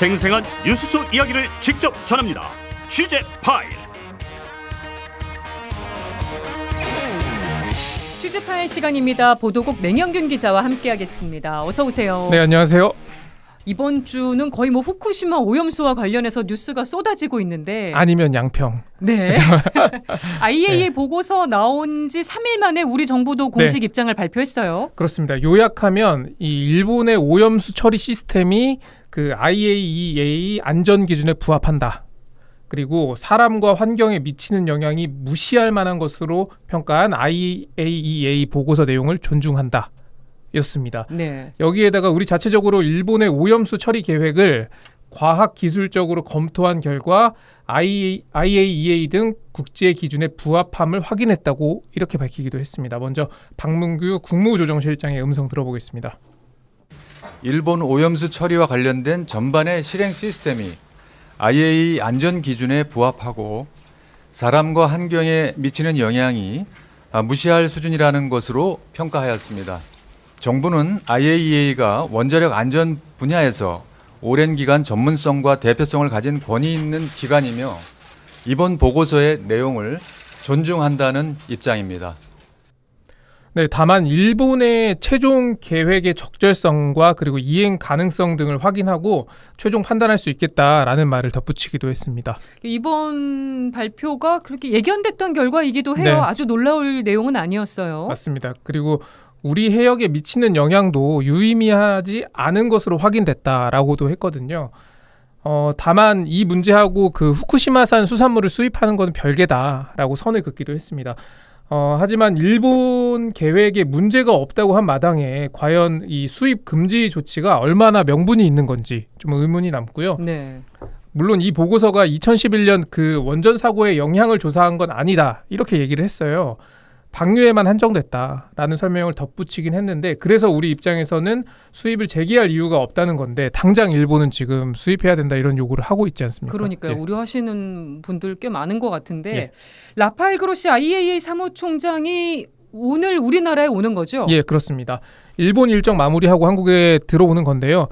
생생한 뉴스 속 이야기를 직접 전합니다. 취재 파일. 취재 파일 시간입니다. 보도국 맹영균 기자와 함께하겠습니다. 어서 오세요. 네, 안녕하세요. 이번 주는 거의 뭐 후쿠시마 오염수와 관련해서 뉴스가 쏟아지고 있는데 아니면 양평. 네. IAEA 네. 보고서 나온 지 3일 만에 우리 정부도 공식 네. 입장을 발표했어요. 그렇습니다. 요약하면 이 일본의 오염수 처리 시스템이 그 IAEA 안전 기준에 부합한다. 그리고 사람과 환경에 미치는 영향이 무시할 만한 것으로 평가한 IAEA 보고서 내용을 존중한다. 였습니다. 네. 여기에다가 우리 자체적으로 일본의 오염수 처리 계획을 과학 기술적으로 검토한 결과 IAEA 등 국제 기준에 부합함을 확인했다고 이렇게 밝히기도 했습니다. 먼저 박문규 국무조정실장의 음성 들어보겠습니다. 일본 오염수 처리와 관련된 전반의 실행 시스템이 IAEA 안전 기준에 부합하고 사람과 환경에 미치는 영향이 무시할 수준이라는 것으로 평가하였습니다. 정부는 IAEA가 원자력 안전 분야에서 오랜 기간 전문성과 대표성을 가진 권위 있는 기관이며 이번 보고서의 내용을 존중한다는 입장입니다. 네, 다만 일본의 최종 계획의 적절성과 그리고 이행 가능성 등을 확인하고 최종 판단할 수 있겠다라는 말을 덧붙이기도 했습니다. 이번 발표가 그렇게 예견됐던 결과이기도 해요. 네. 아주 놀라울 내용은 아니었어요. 맞습니다. 그리고 우리 해역에 미치는 영향도 유의미하지 않은 것으로 확인됐다라고도 했거든요. 어, 다만 이 문제하고 그 후쿠시마산 수산물을 수입하는 것은 별개다라고 선을 긋기도 했습니다. 어, 하지만 일본 계획에 문제가 없다고 한 마당에 과연 이 수입 금지 조치가 얼마나 명분이 있는 건지 좀 의문이 남고요. 네. 물론 이 보고서가 2011년 그 원전 사고의 영향을 조사한 건 아니다 이렇게 얘기를 했어요. 방류에만 한정됐다라는 설명을 덧붙이긴 했는데 그래서 우리 입장에서는 수입을 재개할 이유가 없다는 건데 당장 일본은 지금 수입해야 된다 이런 요구를 하고 있지 않습니까? 그러니까요. 예. 우려하시는 분들 꽤 많은 것 같은데 예. 라파엘 그로시 IAEA 사무총장이 오늘 우리나라에 오는 거죠? 예, 그렇습니다. 일본 일정 마무리하고 한국에 들어오는 건데요.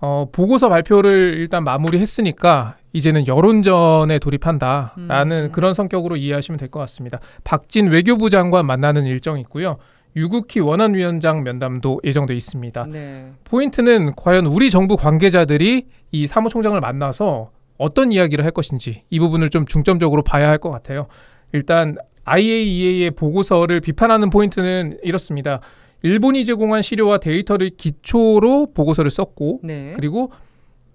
어, 보고서 발표를 일단 마무리했으니까 이제는 여론전에 돌입한다라는 음. 그런 성격으로 이해하시면 될 것 같습니다. 박진 외교부 장관 만나는 일정이 있고요. 유국희 원안위원장 면담도 예정돼 있습니다. 네. 포인트는 과연 우리 정부 관계자들이 이 사무총장을 만나서 어떤 이야기를 할 것인지 이 부분을 좀 중점적으로 봐야 할 것 같아요. 일단 IAEA의 보고서를 비판하는 포인트는 이렇습니다. 일본이 제공한 시료와 데이터를 기초로 보고서를 썼고 네. 그리고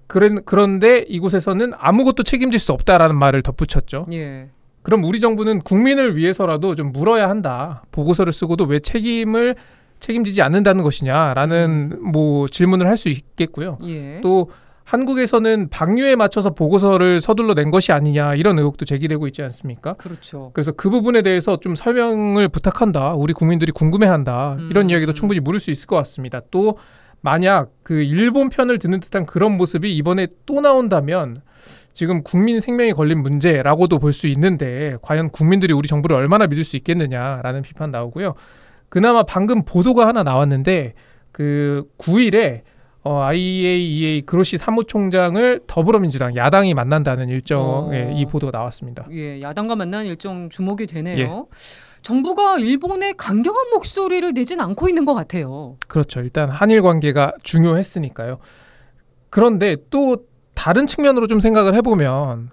그런 그런데 이곳에서는 아무것도 책임질 수 없다라는 말을 덧붙였죠. 예. 그럼 우리 정부는 국민을 위해서라도 좀 물어야 한다. 보고서를 쓰고도 왜 책임을 책임지지 않는다는 것이냐라는 음. 뭐 질문을 할 수 있겠고요. 예. 또 한국에서는 방류에 맞춰서 보고서를 서둘러 낸 것이 아니냐 이런 의혹도 제기되고 있지 않습니까? 그렇죠. 그래서 그 부분에 대해서 좀 설명을 부탁한다. 우리 국민들이 궁금해한다. 음. 이런 이야기도 충분히 물을 수 있을 것 같습니다. 또 만약 그 일본 편을 드는 듯한 그런 모습이 이번에 또 나온다면 지금 국민 생명이 걸린 문제라고도 볼 수 있는데 과연 국민들이 우리 정부를 얼마나 믿을 수 있겠느냐라는 비판 나오고요. 그나마 방금 보도가 하나 나왔는데 그 9일에 어, IAEA 그로시 사무총장을 더불어민주당 야당이 만난다는 일정의 어... 이 보도가 나왔습니다. 예, 야당과 만난 일정 주목이 되네요. 예. 정부가 일본에 강경한 목소리를 내진 않고 있는 것 같아요. 그렇죠. 일단 한일 관계가 중요했으니까요. 그런데 또 다른 측면으로 좀 생각을 해보면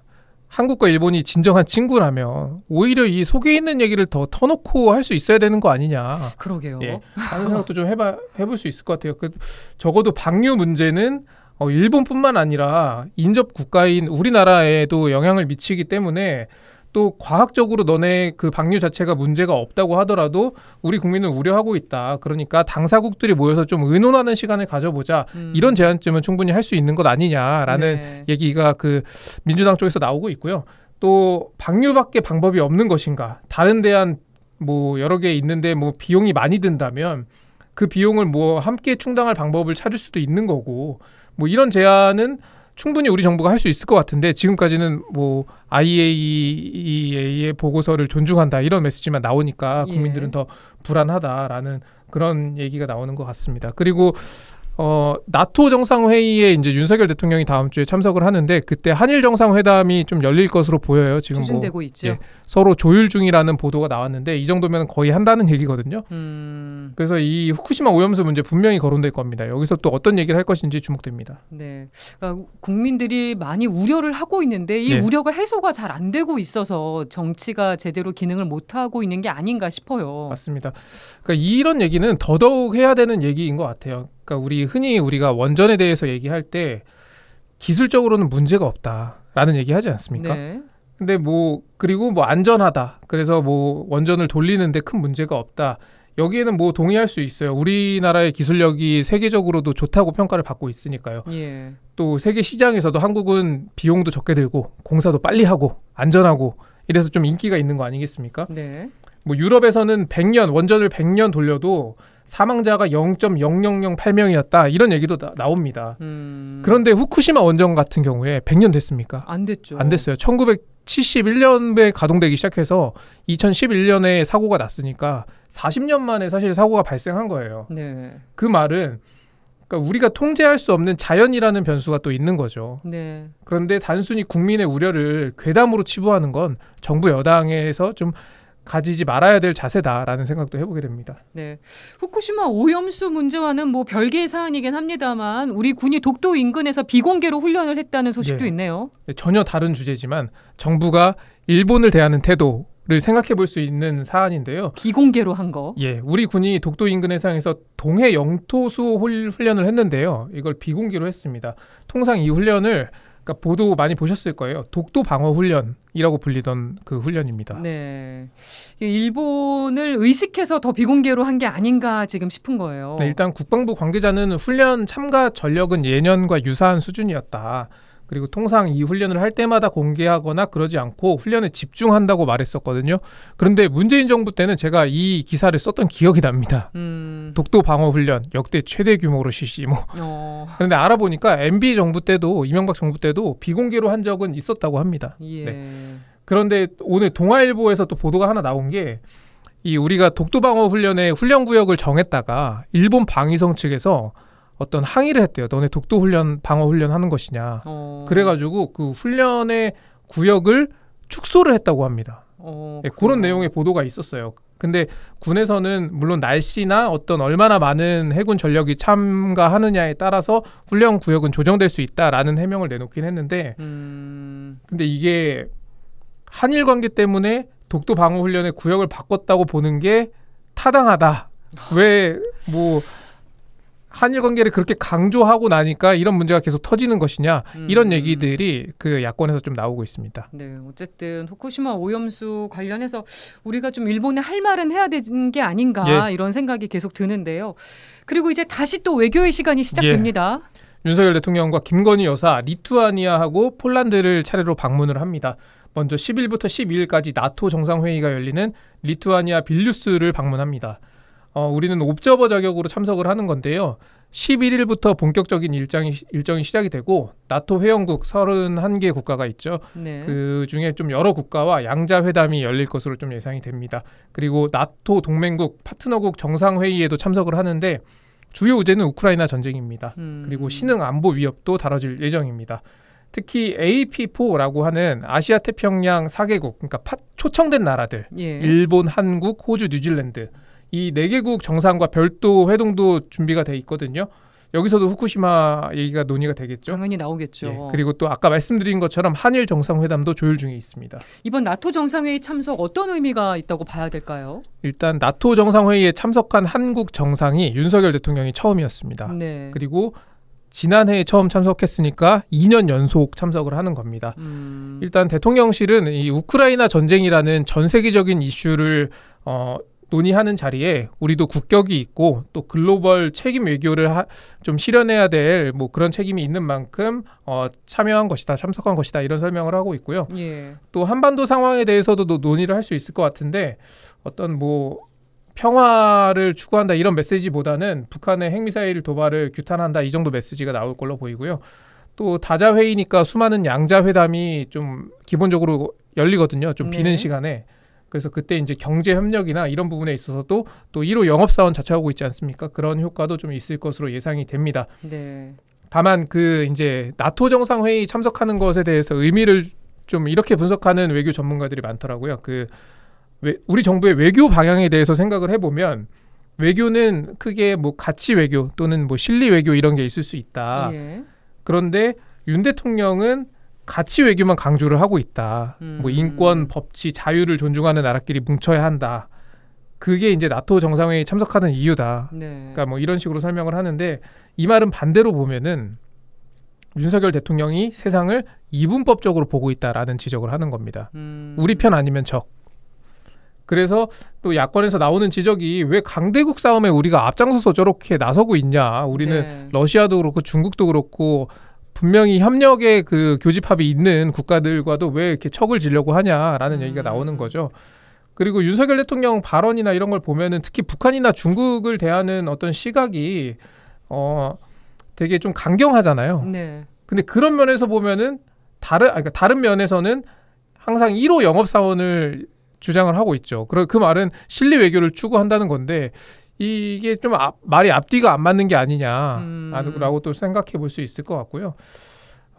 한국과 일본이 진정한 친구라면 오히려 이 속에 있는 얘기를 더 터놓고 할 수 있어야 되는 거 아니냐. 그러게요. 예, 하는 생각도 좀 해봐 해볼 수 있을 것 같아요. 그 적어도 방류 문제는 어, 일본뿐만 아니라 인접 국가인 우리나라에도 영향을 미치기 때문에 또 과학적으로 너네 그 방류 자체가 문제가 없다고 하더라도 우리 국민은 우려하고 있다. 그러니까 당사국들이 모여서 좀 의논하는 시간을 가져보자. 음. 이런 제안쯤은 충분히 할 수 있는 것 아니냐라는 네. 얘기가 그 민주당 쪽에서 나오고 있고요. 또 방류밖에 방법이 없는 것인가? 다른 대안 뭐 여러 개 있는데 뭐 비용이 많이 든다면 그 비용을 뭐 함께 충당할 방법을 찾을 수도 있는 거고 뭐 이런 제안은 충분히 우리 정부가 할 수 있을 것 같은데 지금까지는 뭐 IAEA의 보고서를 존중한다 이런 메시지만 나오니까 예. 국민들은 예. 더 불안하다라는 그런 얘기가 나오는 것 같습니다. 그리고 어, 나토 정상회의에 이제 윤석열 대통령이 다음 주에 참석을 하는데 그때 한일 정상회담이 좀 열릴 것으로 보여요. 지금 뭐 추진되고 있죠. 예. 서로 조율 중이라는 보도가 나왔는데 이 정도면 거의 한다는 얘기거든요. 음, 그래서 이 후쿠시마 오염수 문제 분명히 거론될 겁니다. 여기서 또 어떤 얘기를 할 것인지 주목됩니다. 네. 그러니까 국민들이 많이 우려를 하고 있는데 이 예. 우려가 해소가 잘 안 되고 있어서 정치가 제대로 기능을 못 하고 있는 게 아닌가 싶어요. 맞습니다. 그러니까 이런 얘기는 더더욱 해야 되는 얘기인 것 같아요. 그러니까 우리 흔히 우리가 원전에 대해서 얘기할 때 기술적으로는 문제가 없다라는 얘기하지 않습니까? 네. 근데 뭐 그리고 뭐 안전하다. 그래서 뭐 원전을 돌리는데 큰 문제가 없다. 여기에는 뭐 동의할 수 있어요. 우리나라의 기술력이 세계적으로도 좋다고 평가를 받고 있으니까요. 예. 또 세계 시장에서도 한국은 비용도 적게 들고 공사도 빨리 하고 안전하고 이래서 좀 인기가 있는 거 아니겠습니까? 네. 뭐 유럽에서는 100년 원전을 100년 돌려도 사망자가 0.0008명이었다 이런 얘기도 나, 옵니다 음. 그런데 후쿠시마 원전 같은 경우에 100년 됐습니까? 안 됐죠. 안 됐어요. 1971년에 가동되기 시작해서 2011년에 사고가 났으니까 40년 만에 사실 사고가 발생한 거예요. 네. 그 말은 그러니까 우리가 통제할 수 없는 자연이라는 변수가 또 있는 거죠. 네. 그런데 단순히 국민의 우려를 괴담으로 치부하는 건 정부 여당에서 좀 가지지 말아야 될 자세다라는 생각도 해보게 됩니다. 네. 후쿠시마 오염수 문제와는 뭐 별개의 사안이긴 합니다만 우리 군이 독도 인근에서 비공개로 훈련을 했다는 소식도 예. 있네요. 네, 전혀 다른 주제지만 정부가 일본을 대하는 태도 를 생각해 볼 수 있는 사안인데요. 비공개로 한 거. 예, 우리 군이 독도 인근 해상에서 동해 영토 수호 훌- 훈련을 했는데요. 이걸 비공개로 했습니다. 통상 이 훈련을 그러니까 보도 많이 보셨을 거예요. 독도 방어 훈련이라고 불리던 그 훈련입니다. 네. 일본을 의식해서 더 비공개로 한 게 아닌가 지금 싶은 거예요. 네, 일단 국방부 관계자는 훈련 참가 전력은 예년과 유사한 수준이었다. 그리고 통상 이 훈련을 할 때마다 공개하거나 그러지 않고 훈련에 집중한다고 말했었거든요. 그런데 문재인 정부 때는 제가 이 기사를 썼던 기억이 납니다. 음. 독도 방어 훈련 역대 최대 규모로 실시 뭐 어. 그런데 알아보니까 MB 정부 때도 이명박 정부 때도 비공개로 한 적은 있었다고 합니다. 예. 네. 그런데 오늘 동아일보에서 또 보도가 하나 나온 게 이 우리가 독도 방어 훈련의 훈련 구역을 정했다가 일본 방위성 측에서 어떤 항의를 했대요. 너네 독도 훈련 방어 훈련 하는 것이냐. 어. 그래가지고 그 훈련의 구역을 축소를 했다고 합니다. 어, 예, 그래요. 그런 내용의 보도가 있었어요. 근데 군에서는 물론 날씨나 어떤 얼마나 많은 해군 전력이 참가하느냐에 따라서 훈련 구역은 조정될 수 있다라는 해명을 내놓긴 했는데 음. 근데 이게 한일 관계 때문에 독도 방어 훈련의 구역을 바꿨다고 보는 게 타당하다. 왜 뭐 한일 관계를 그렇게 강조하고 나니까 이런 문제가 계속 터지는 것이냐 이런 음. 얘기들이 그 야권에서 좀 나오고 있습니다. 네, 어쨌든 후쿠시마 오염수 관련해서 우리가 좀 일본에 할 말은 해야 되는 게 아닌가 예. 이런 생각이 계속 드는데요. 그리고 이제 다시 또 외교의 시간이 시작됩니다. 윤석열 대통령과 김건희 여사 리투아니아하고 폴란드를 차례로 방문을 합니다. 먼저 10일부터 12일까지 나토 정상회의가 열리는 리투아니아 빌뉴스를 방문합니다. 어, 우리는 옵저버 자격으로 참석을 하는 건데요. 11일부터 본격적인 일정이, 일정이 시작이 되고 나토 회원국 31개 국가가 있죠. 네. 그 중에 좀 여러 국가와 양자 회담이 열릴 것으로 좀 예상이 됩니다. 그리고 나토 동맹국 파트너국 정상 회의에도 참석을 하는데 주요 주제는 우크라이나 전쟁입니다. 음. 그리고 신흥 안보 위협도 다뤄질 예정입니다. 특히 AP4라고 하는 아시아 태평양 4개국, 그러니까 파- 초청된 나라들, 예. 일본, 한국, 호주, 뉴질랜드 이네 개국 정상과 별도 회동도 준비가 돼 있거든요. 여기서도 후쿠시마 얘기가 논의가 되겠죠. 당연히 나오겠죠. 예, 그리고 또 아까 말씀드린 것처럼 한일 정상회담도 조율 중에 있습니다. 이번 나토 정상회의 참석 어떤 의미가 있다고 봐야 될까요? 일단 나토 정상회의에 참석한 한국 정상이 윤석열 대통령이 처음이었습니다. 네. 그리고 지난해에 처음 참석했으니까 2년 연속 참석을 하는 겁니다. 음. 일단 대통령실은 이 우크라이나 전쟁이라는 전 세계적인 이슈를 어, 논의하는 자리에 우리도 국격이 있고 또 글로벌 책임 외교를 하, 좀 실현해야 될 뭐 그런 책임이 있는 만큼 어, 참여한 것이다, 참석한 것이다 이런 설명을 하고 있고요. 예. 또 한반도 상황에 대해서도 노- 논의를 할 수 있을 것 같은데 어떤 뭐 평화를 추구한다 이런 메시지보다는 북한의 핵미사일 도발을 규탄한다 이 정도 메시지가 나올 걸로 보이고요. 또 다자 회의니까 수많은 양자 회담이 좀 기본적으로 열리거든요. 좀 비는 네. 시간에 그래서 그때 이제 경제 협력이나 이런 부분에 있어서도 또 1호 영업 사원 자처하고 있지 않습니까? 그런 효과도 좀 있을 것으로 예상이 됩니다. 네. 다만 그 이제 나토 정상 회의 참석하는 것에 대해서 의미를 좀 이렇게 분석하는 외교 전문가들이 많더라고요. 그 외- 우리 정부의 외교 방향에 대해서 생각을 해보면 외교는 크게 뭐 가치 외교 또는 뭐 실리 외교 이런 게 있을 수 있다. 예. 그런데 윤 대통령은 가치 외교만 강조를 하고 있다. 뭐 음. 인권, 법치, 자유를 존중하는 나라끼리 뭉쳐야 한다. 그게 이제 나토 정상회의 참석하는 이유다. 네. 그러니까 뭐 이런 식으로 설명을 하는데 이 말은 반대로 보면은 윤석열 대통령이 세상을 이분법적으로 보고 있다라는 지적을 하는 겁니다. 음. 우리 편 아니면 적. 그래서 또 야권에서 나오는 지적이 왜 강대국 싸움에 우리가 앞장서서 저렇게 나서고 있냐? 우리는 네. 러시아도 그렇고 중국도 그렇고 분명히 협력의 그 교집합이 있는 국가들과도 왜 이렇게 척을 지려고 하냐라는 음. 얘기가 나오는 거죠. 그리고 윤석열 대통령 발언이나 이런 걸 보면은 특히 북한이나 중국을 대하는 어떤 시각이 어 되게 좀 강경하잖아요. 네. 근데 그런 면에서 보면은 다른 아니, 그러니까 다른 면에서는 항상 1호 영업 사원을 주장을 하고 있죠. 그, 그 말은 실리 외교를 추구한다는 건데 이게 좀 앞- 말이 앞뒤가 안 맞는 게 아니냐라고 음. 또 생각해 볼 수 있을 것 같고요.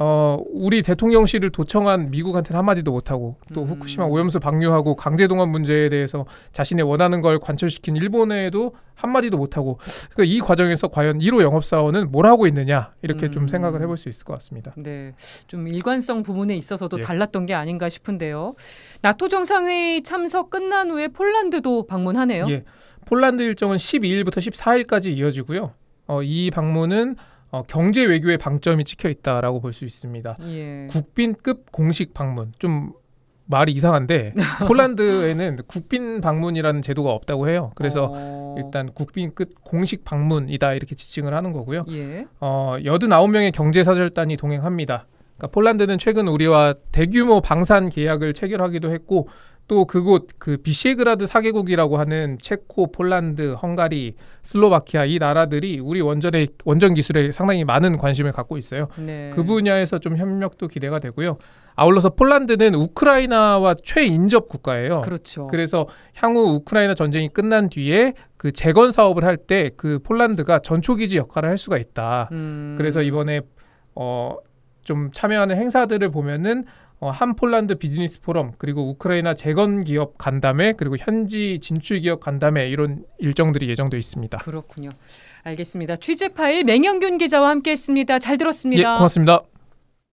어, 우리 대통령실을 도청한 미국한테는 한마디도 못하고 또 음. 후쿠시마 오염수 방류하고 강제동원 문제에 대해서 자신의 원하는 걸 관철시킨 일본에도 한마디도 못하고 그러니까 이 과정에서 과연 1호 영업사원은 뭘 하고 있느냐 이렇게 음. 좀 생각을 해볼 수 있을 것 같습니다. 네, 좀 일관성 부분에 있어서도 예. 달랐던 게 아닌가 싶은데요. 나토 정상회의 참석 끝난 후에 폴란드도 방문하네요. 예. 폴란드 일정은 12일부터 14일까지 이어지고요. 어, 이 방문은 어, 경제 외교의 방점이 찍혀 있다라고 볼 수 있습니다. 예. 국빈급 공식 방문 좀 말이 이상한데 폴란드에는 국빈 방문이라는 제도가 없다고 해요. 그래서 어, 일단 국빈급 공식 방문이다 이렇게 지칭을 하는 거고요. 예. 어, 89명의 경제사절단이 동행합니다. 그러니까 폴란드는 최근 우리와 대규모 방산 계약을 체결하기도 했고 또 그곳 그 비셰그라드 사개국이라고 하는 체코, 폴란드, 헝가리, 슬로바키아 이 나라들이 우리 원전의 원전 기술에 상당히 많은 관심을 갖고 있어요. 네. 그 분야에서 좀 협력도 기대가 되고요. 아울러서 폴란드는 우크라이나와 최인접 국가예요. 그렇죠. 그래서 향후 우크라이나 전쟁이 끝난 뒤에 그 재건 사업을 할 때 그 폴란드가 전초기지 역할을 할 수가 있다. 음, 그래서 이번에 어 좀 참여하는 행사들을 보면은 어, 한 폴란드 비즈니스 포럼 그리고 우크라이나 재건 기업 간담회 그리고 현지 진출 기업 간담회 이런 일정들이 예정돼 있습니다. 그렇군요. 알겠습니다. 취재 파일 맹영균 기자와 함께했습니다. 잘 예, 들었습니다. 고맙습니다.